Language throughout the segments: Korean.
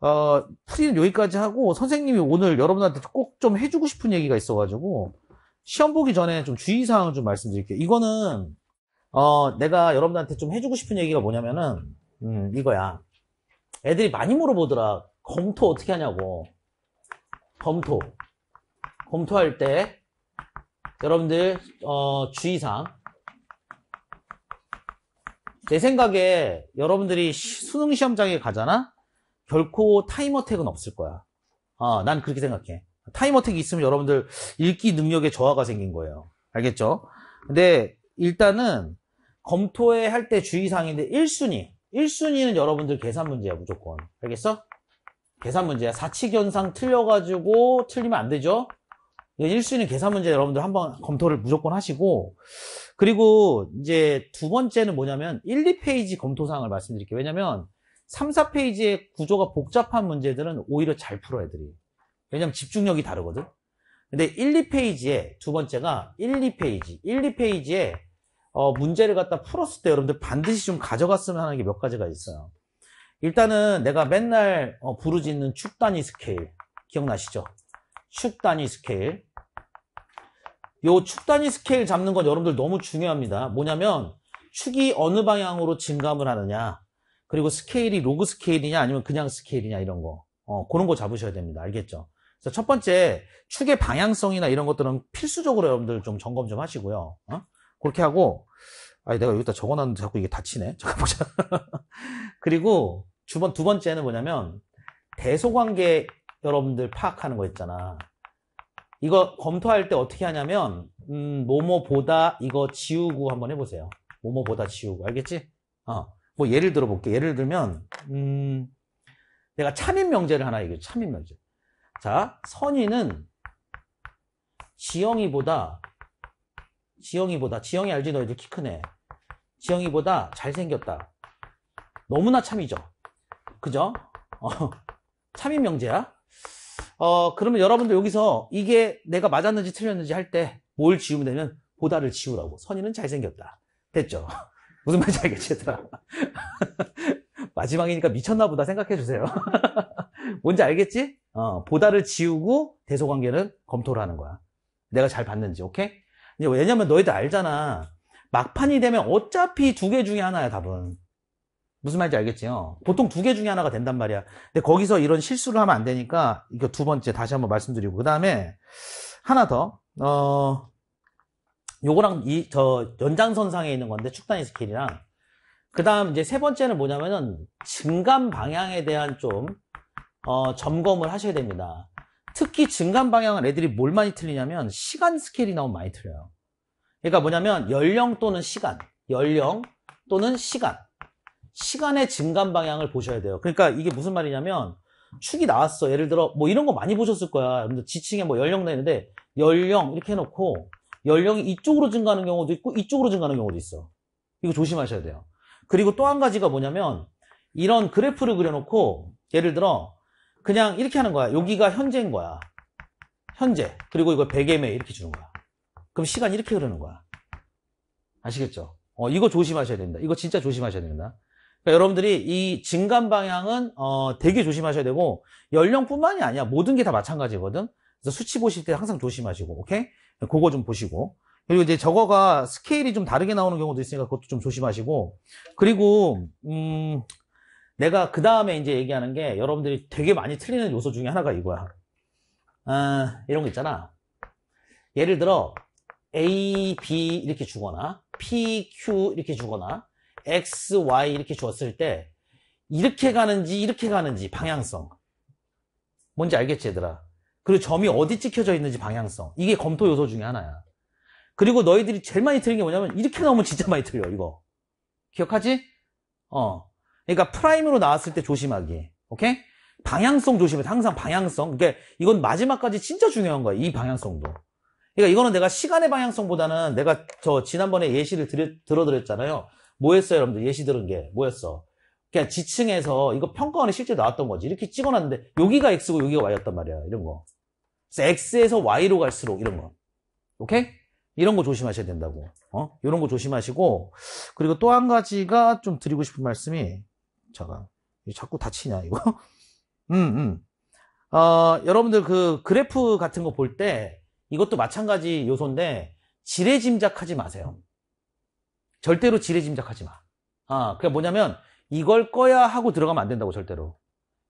어, 풀이는 여기까지 하고 선생님이 오늘 여러분한테 꼭 좀 해주고 싶은 얘기가 있어가지고 시험 보기 전에 좀 주의사항을 좀 말씀드릴게요. 이거는 어, 내가 여러분한테 좀 해주고 싶은 얘기가 뭐냐면은 음, 이거야. 애들이 많이 물어보더라. 검토 어떻게 하냐고. 검토. 검토할 때 여러분들 어, 주의사항 내 생각에 여러분들이 시- 수능 시험장에 가잖아? 결코 time attack은 없을 거야. 어, 난 그렇게 생각해. time attack이 있으면 여러분들 읽기 능력에 저하가 생긴 거예요. 알겠죠? 근데 일단은 검토에 할때 주의사항인데 1순위. 1순위는 여러분들 계산 문제야, 무조건. 알겠어? 계산 문제야. 사칙연산 틀려가지고 틀리면 안 되죠? 1순위 계산 문제 여러분들 한번 검토를 무조건 하시고, 그리고 이제 두 번째는 뭐냐면 1, 2페이지 검토사항을 말씀드릴게요. 왜냐면 3, 4페이지의 구조가 복잡한 문제들은 오히려 잘 풀어 애들이. 왜냐면 집중력이 다르거든. 근데 1, 2페이지에 두 번째가 1, 2페이지. 1, 2페이지에 어, 문제를 갖다 풀었을 때 여러분들 반드시 좀 가져갔으면 하는 게 몇 가지가 있어요. 일단은 내가 맨날 어, 부르짖는 축 단위 스케일 기억나시죠? 축 단위 스케일. 요축 단위 스케일 잡는 건 여러분들 너무 중요합니다. 뭐냐면 축이 어느 방향으로 증감을 하느냐 그리고 스케일이 로그 스케일이냐 아니면 그냥 스케일이냐 이런 거 어, 그런 거 잡으셔야 됩니다. 알겠죠? 그래서 첫 번째 축의 방향성이나 이런 것들은 필수적으로 여러분들 좀 점검 좀 하시고요. 어? 그렇게 하고 아니 내가 여기다 적어놨는데 자꾸 이게 닫히네. 잠깐 보자. 그리고 두, 번, 두 번째는 뭐냐면 대소관계 여러분들 파악하는 거 있잖아. 이거 검토할 때 어떻게 하냐면 음, 뭐뭐보다 이거 지우고 한번 해보세요. 뭐뭐보다 지우고 알겠지? 어, 뭐 예를 들어 볼게. 예를 들면 음, 내가 참인 명제를 하나 얘기해. 참인 명제. 자, 선이는 지영이보다 지영이보다 지영이 알지 너희들 키 크네. 지영이보다 잘생겼다. 너무나 참이죠. 그죠? 어, 참인 명제야. 어, 그러면 여러분들 여기서 이게 내가 맞았는지 틀렸는지 할 때 뭘 지우면 되면 보다를 지우라고. 선이는 잘생겼다. 됐죠? 무슨 말인지 알겠지, 얘들아? 마지막이니까 미쳤나 보다 생각해 주세요. 뭔지 알겠지? 어, 보다를 지우고 대소관계는 검토를 하는 거야. 내가 잘 봤는지, 오케이? 왜냐면 너희들 알잖아. 막판이 되면 어차피 두 개 중에 하나야, 답은. 무슨 말인지 알겠지요? 보통 두 개 중에 하나가 된단 말이야. 근데 거기서 이런 실수를 하면 안 되니까, 이거 두 번째 다시 한번 말씀드리고, 그 다음에, 하나 더, 어, 요거랑 이, 저, 연장선상에 있는 건데, 축단위 스케일이랑, 그 다음 이제 세 번째는 뭐냐면은, 증감 방향에 대한 좀, 어, 점검을 하셔야 됩니다. 특히 증감 방향은 애들이 뭘 많이 틀리냐면, 시간 스케일이 나오면 많이 틀려요. 그러니까 뭐냐면, 연령 또는 시간, 연령 또는 시간. 시간의 증감 방향을 보셔야 돼요. 그러니까 이게 무슨 말이냐면 축이 나왔어. 예를 들어 뭐 이런 거 많이 보셨을 거야. 지층에 뭐 연령 나 있는데 연령 이렇게 해놓고 연령이 이쪽으로 증가하는 경우도 있고 이쪽으로 증가하는 경우도 있어. 이거 조심하셔야 돼요. 그리고 또 한 가지가 뭐냐면 이런 그래프를 그려놓고 예를 들어 그냥 이렇게 하는 거야. 여기가 현재인 거야. 현재. 그리고 이거 100m에 이렇게 주는 거야. 그럼 시간이 이렇게 흐르는 거야. 아시겠죠? 어, 이거 조심하셔야 됩니다. 이거 진짜 조심하셔야 됩니다. 그러니까 여러분들이 이 증감 방향은 어, 되게 조심하셔야 되고 연령뿐만이 아니야. 모든 게 다 마찬가지거든. 그래서 수치 보실 때 항상 조심하시고, 오케이? 그거 좀 보시고. 그리고 이제 저거가 스케일이 좀 다르게 나오는 경우도 있으니까 그것도 좀 조심하시고. 그리고 음, 내가 그 다음에 이제 얘기하는 게 여러분들이 되게 많이 틀리는 요소 중에 하나가 이거야. 아, 이런 거 있잖아. 예를 들어 A, B 이렇게 주거나 P, Q 이렇게 주거나 X, Y 이렇게 주었을 때 이렇게 가는지 이렇게 가는지 방향성 뭔지 알겠지 얘들아 그리고 점이 어디 찍혀져 있는지 방향성 이게 검토 요소 중에 하나야 그리고 너희들이 제일 많이 틀린 게 뭐냐면 이렇게 나오면 진짜 많이 틀려 이거 기억하지? 어 그러니까 프라임으로 나왔을 때 조심하기 오케이? 방향성 조심해 항상 방향성 그러니까 이건 마지막까지 진짜 중요한 거야 이 방향성도 그러니까 이거는 내가 시간의 방향성보다는 내가 저 지난번에 예시를 드려, 들어드렸잖아요 뭐였어요, 여러분들? 예시 들은 게 뭐였어? 그냥 지층에서 이거 평가원에 실제 나왔던 거지. 이렇게 찍어놨는데 여기가 X고 여기가 Y였단 말이야. 이런 거. X에서 Y로 갈수록 이런 거. 오케이? 이런 거 조심하셔야 된다고. 어? 이런 거 조심하시고 그리고 또 한 가지가 좀 드리고 싶은 말씀이 잠깐. 자꾸 다치냐 이거? 음, 음. 어, 여러분들 그 그래프 같은 거 볼 때 이것도 마찬가지 요소인데 지레 짐작하지 마세요. 절대로 지레 짐작하지 마. 아, 그게 뭐냐면 이걸 꺼야 하고 들어가면 안 된다고 절대로.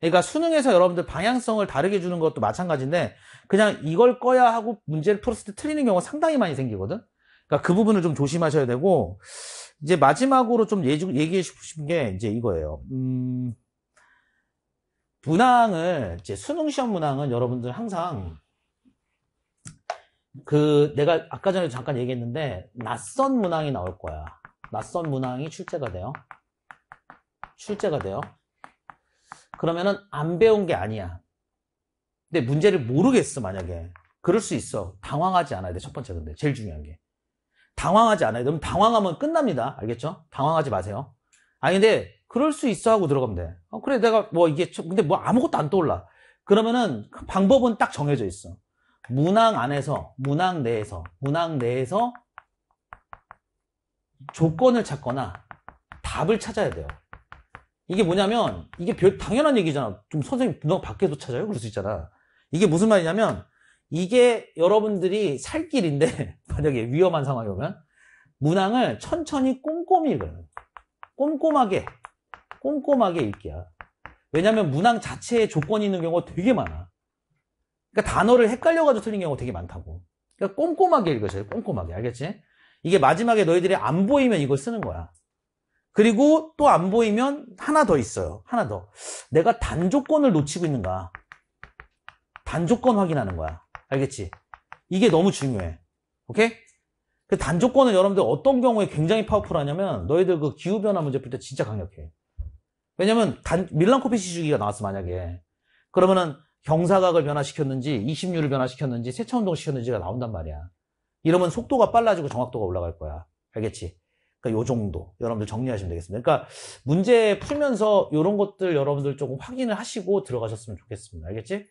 그러니까 수능에서 여러분들 방향성을 다르게 주는 것도 마찬가지인데 그냥 이걸 꺼야 하고 문제를 풀었을 때 틀리는 경우가 상당히 많이 생기거든. 그러니까 그 부분을 좀 조심하셔야 되고 이제 마지막으로 좀 얘기해 싶으신 게 이제 이거예요. 음, 문항을 이제 수능 시험 문항은 여러분들 항상 그 내가 아까 전에 잠깐 얘기했는데 낯선 문항이 나올 거야. 낯선 문항이 출제가 돼요. 출제가 돼요. 그러면은 안 배운 게 아니야. 근데 문제를 모르겠어 만약에. 그럴 수 있어. 당황하지 않아야 돼. 첫 번째 근데 제일 중요한 게. 당황하지 않아요. 그럼 당황하면 끝납니다. 알겠죠? 당황하지 마세요. 아니 근데 그럴 수 있어 하고 들어가면 돼. 어, 그래 내가 뭐 이게 근데 뭐 아무것도 안 떠올라. 그러면은 그 방법은 딱 정해져 있어. 문항 안에서 문항 내에서 문항 내에서 조건을 찾거나 답을 찾아야 돼요. 이게 뭐냐면 이게 별 당연한 얘기잖아. 좀 선생님 너 밖에도 찾아요? 그럴 수 있잖아. 이게 무슨 말이냐면 이게 여러분들이 살 길인데 만약에 위험한 상황이 오면 문항을 천천히 꼼꼼히 읽어요. 꼼꼼하게 꼼꼼하게 읽기야. 왜냐하면 문항 자체에 조건이 있는 경우가 되게 많아. 그러니까 단어를 헷갈려가지고 틀린 경우가 되게 많다고. 그러니까 꼼꼼하게 읽으셔요. 꼼꼼하게. 알겠지? 이게 마지막에 너희들이 안 보이면 이걸 쓰는 거야. 그리고 또 안 보이면 하나 더 있어요. 하나 더. 내가 단조건을 놓치고 있는가. 단조건 확인하는 거야. 알겠지? 이게 너무 중요해. 오케이? 그 단조건은 여러분들 어떤 경우에 굉장히 파워풀하냐면 너희들 그 기후변화 문제 풀 때 진짜 강력해. 왜냐면 단, 밀란코피 시 주기가 나왔어 만약에. 그러면은 경사각을 변화시켰는지 20류를 변화시켰는지 세차운동 시켰는지가 나온단 말이야. 이러면 속도가 빨라지고 정확도가 올라갈 거야. 알겠지? 그러니까 요 정도 여러분들 정리하시면 되겠습니다. 그러니까 문제 풀면서 이런 것들 여러분들 조금 확인을 하시고 들어가셨으면 좋겠습니다. 알겠지?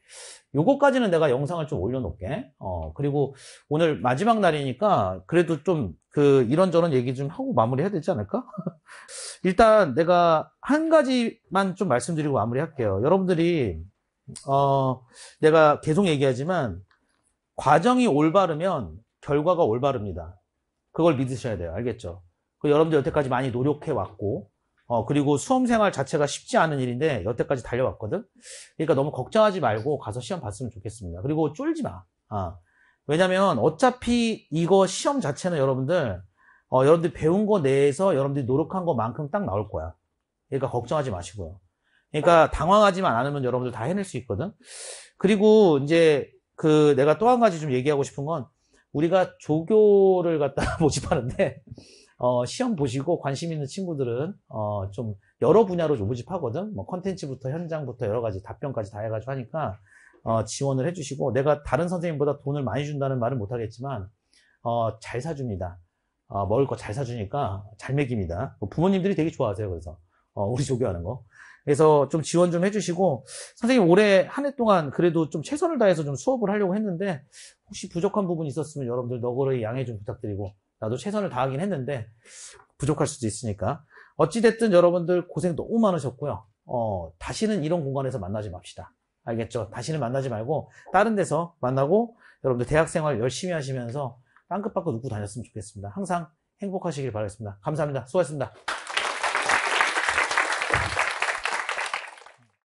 요거까지는 내가 영상을 좀 올려놓을게. 어 그리고 오늘 마지막 날이니까 그래도 좀 그 이런저런 얘기 좀 하고 마무리해야 되지 않을까? 일단 내가 한 가지만 좀 말씀드리고 마무리할게요. 여러분들이 어 내가 계속 얘기하지만 과정이 올바르면 결과가 올바릅니다. 그걸 믿으셔야 돼요. 알겠죠? 그 여러분들 여태까지 많이 노력해 왔고 어, 그리고 수험생활 자체가 쉽지 않은 일인데 여태까지 달려왔거든. 그러니까 너무 걱정하지 말고 가서 시험 봤으면 좋겠습니다. 그리고 쫄지 마. 어. 왜냐면 어차피 이거 시험 자체는 여러분들 어, 여러분들 배운 거 내에서 여러분들이 노력한 것만큼 딱 나올 거야. 그러니까 걱정하지 마시고요. 그러니까 당황하지만 않으면 여러분들 다 해낼 수 있거든. 그리고 이제 그 내가 또 한 가지 좀 얘기하고 싶은 건 우리가 조교를 갖다 모집하는데 어, 시험 보시고 관심 있는 친구들은 어, 좀 여러 분야로 좀 모집하거든. 뭐 컨텐츠부터 현장부터 여러 가지 답변까지 다 해가지고 하니까 어, 지원을 해주시고 내가 다른 선생님보다 돈을 많이 준다는 말은 못하겠지만 어, 잘 사줍니다. 어, 먹을 거 잘 사주니까 잘 먹입니다. 뭐 부모님들이 되게 좋아하세요. 그래서 어, 우리 조교하는 거. 그래서 좀 지원 좀 해주시고 선생님 올해 한 해 동안 그래도 좀 최선을 다해서 좀 수업을 하려고 했는데 혹시 부족한 부분이 있었으면 여러분들 너그러이 양해 좀 부탁드리고 나도 최선을 다하긴 했는데 부족할 수도 있으니까 어찌됐든 여러분들 고생 너무 많으셨고요. 어, 다시는 이런 공간에서 만나지 맙시다. 알겠죠? 다시는 만나지 말고 다른 데서 만나고 여러분들 대학생활 열심히 하시면서 땅끝 밖으로 웃고 다녔으면 좋겠습니다. 항상 행복하시길 바라겠습니다. 감사합니다. 수고하셨습니다.